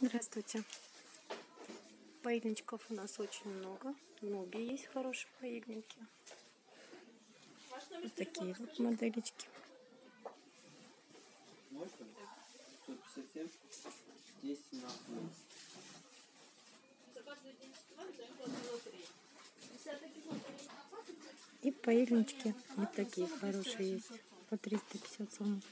Здравствуйте. Поедничков у нас очень много. Ноги есть хорошие поедники. Вот такие вот моделечки. Можно? 157, 10. И поильнички вот такие хорошие есть. По 350 сомов.